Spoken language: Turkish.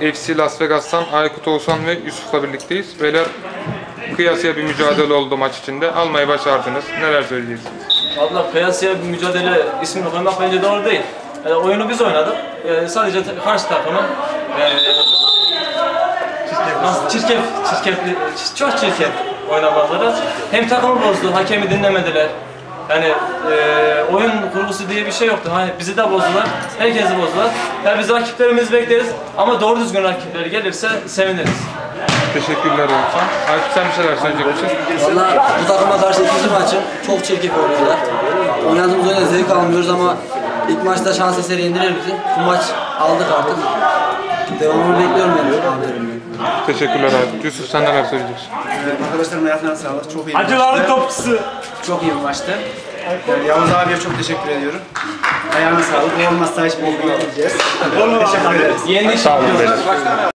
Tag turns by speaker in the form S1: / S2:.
S1: Evet, FC Las Vegas'tan Aykut Oğuzhan ve Yusuf'la birlikteyiz. Beyler kıyasıya bir mücadele oldu maç içinde. Almayı başardınız. Neler söyleyeceksiniz?
S2: Valla kıyasıya bir mücadele ismini koymak bence doğru değil. Yani oyunu biz oynadık. Ee, sadece karşı takımın e, nasıl çirkef, çirkefli, çir- çok çirkef oynamaları. Hem takımı bozdu, hakemi dinlemediler. Yani e, oyun kurgusu diye bir şey yoktu. Hani bizi de bozdular, herkesi bozdular. Yani biz rakiplerimizi bekleriz ama doğru düzgün rakipleri gelirse seviniriz.
S1: Teşekkürler Oğuzhan. Aykut sen bir şeyler söyleyecek misin?
S3: Valla bu takıma karşı ikinci maçım çok çirkef oynuyorlar. Oynadığımız oyuna zevk almıyoruz ama ilk maçta şans eseri indirir bizi. Bu maç aldık artık. Devamını bekliyorum ben.
S1: Teşekkürler Aykut. Yusuf sen neler söyleyeceksin?
S4: Arkadaşlarımın ayaklarına sağlık. Çok iyi
S2: Acıların topçusu.
S4: Çok iyi bir maçtı. Yani Yavuz abiye çok teşekkür ediyorum. Ayağına sağlık. Olmazsa hiç bol yiyeceğiz. Teşekkür ederiz.
S2: Yeni
S1: Sağ olun.